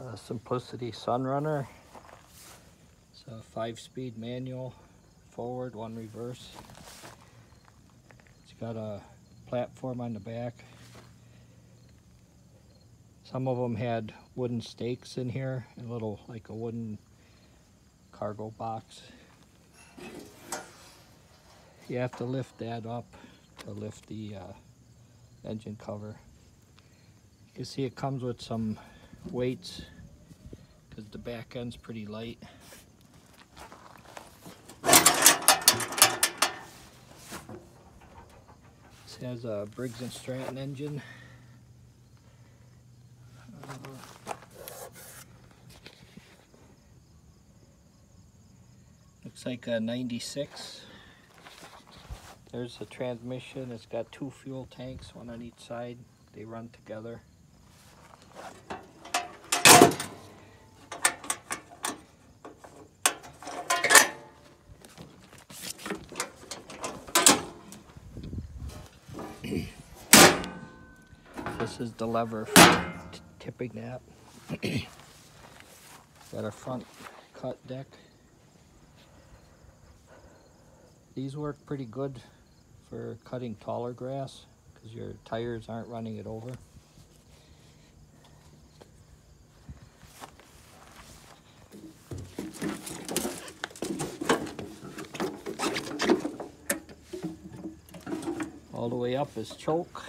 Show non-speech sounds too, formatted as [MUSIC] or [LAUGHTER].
uh, Simplicity SunRunner. It's a five-speed manual, forward, one reverse. It's got a platform on the back. Some of them had wooden stakes in here, a little like a wooden cargo box. You have to lift that up to lift the uh, engine cover. You can see it comes with some weights because the back end's pretty light. This has a Briggs & Stratton engine. Looks like a 96. There's the transmission. It's got two fuel tanks, one on each side. They run together. This is the lever for tipping that. [COUGHS] got a front cut deck. These work pretty good for cutting taller grass because your tires aren't running it over. All the way up is choke.